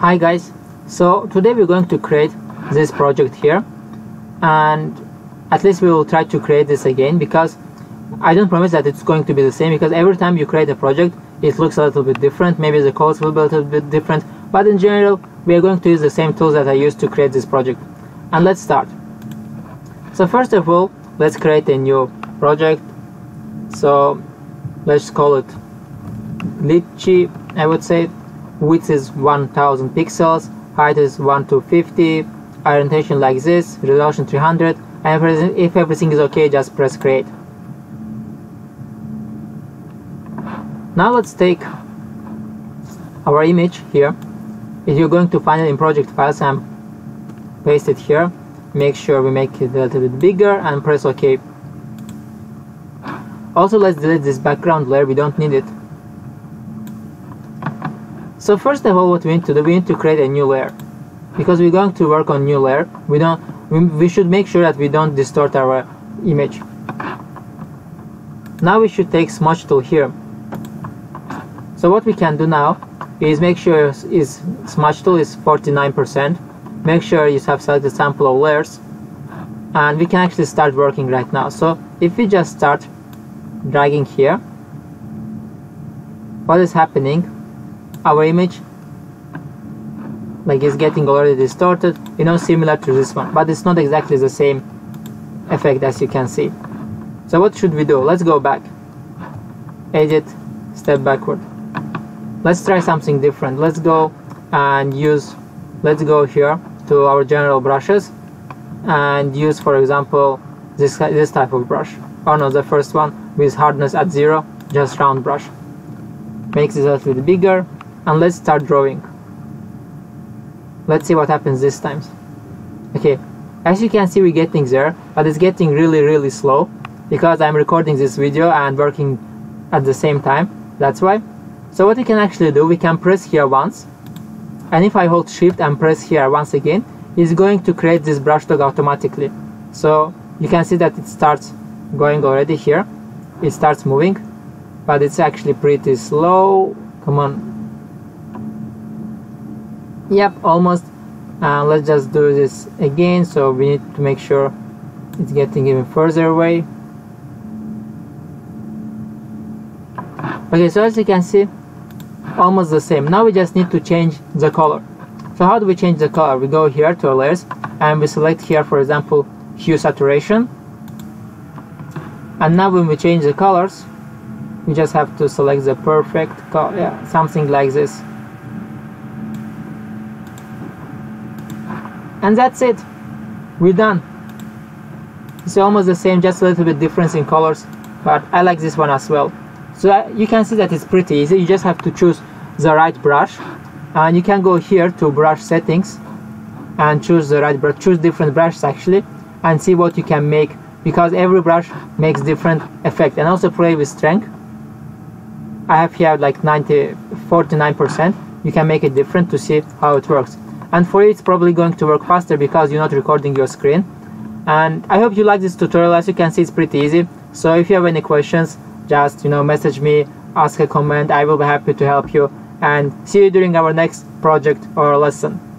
Hi guys, so today we're going to create this project here. And at least we will try to create this again because I don't promise that it's going to be the same because every time you create a project it looks a little bit different. Maybe the codes will be a little bit different. But in general we are going to use the same tools that I used to create this project. And let's start. So first of all let's create a new project. So let's call it Glitch I would say width is 1000 pixels height is 1 to 50 orientation like this resolution 300 and if everything is okay just press create. Now let's take our image here. If you're going to find it in project files and paste it here. Make sure we make it a little bit bigger and press ok also let's delete this background layer. We don't need it so first of all what we need to do we need to create a new layer. Because we're going to work on new layer we don't we, we should make sure that we don't distort our image. Now we should take smudge tool here. So what we can do now is make sure is smudge tool is 49% make sure you have selected sample all layers. And we can actually start working right now. So if we just start dragging here what is happening our image like it's getting already distorted you know similar to this one but it's not exactly the same effect as you can see. So what should we do? Let's go back. Edit step backward. Let's try something different. Let's go and use let's go here to our general brushes and use for example this this type of brush. Or no the first one with hardness at zero just round brush. Makes it a little bit bigger and let's start drawing. Let's see what happens this time. Okay. As you can see we're getting there but it's getting really really slow because I'm recording this video and working at the same time. That's why. So what we can actually do, we can press here once, and if I hold shift and press here once again, it's going to create this brush dog automatically. So you can see that it starts going already here, it starts moving, but it's actually pretty slow. Come on. Yep, almost. Uh, let's just do this again, so we need to make sure it's getting even further away. Okay, so as you can see, almost the same. Now we just need to change the color. So how do we change the color? We go here to our layers and we select here for example hue saturation. And now when we change the colors we just have to select the perfect color yeah something like this and that's it. We're done. It's almost the same just a little bit difference in colors but I like this one as well. So uh, you can see that it's pretty easy. You just have to choose the right brush. And you can go here to brush settings and choose the right brush choose different brushes actually and see what you can make because every brush makes different effect. And also play with strength. I have here like 90 49% you can make it different to see how it works and for you it's probably going to work faster because you're not recording your screen. And I hope you like this tutorial. As you can see it's pretty easy. So if you have any questions just you know message me ask a comment. I will be happy to help you. And see you during our next project or lesson